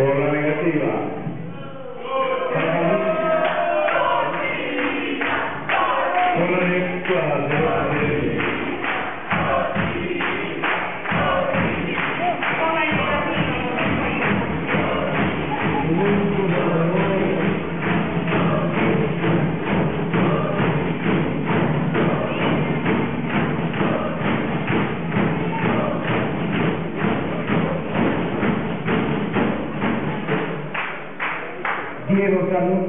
por la negativa. Diego Carlos,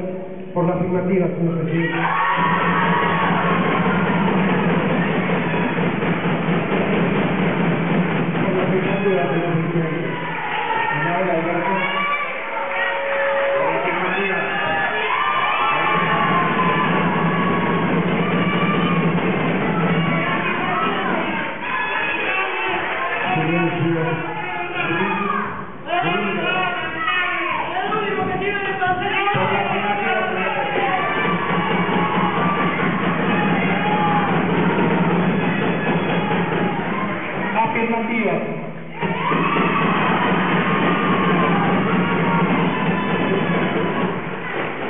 por la afirmativa, señor presidente. Afirmativa.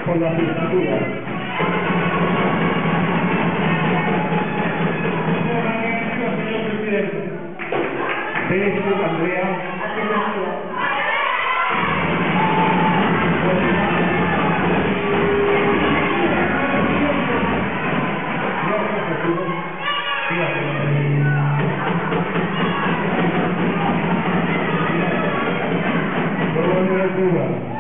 Por la negativa, señor presidente. Andrea. Afirmativa. Por la negativa.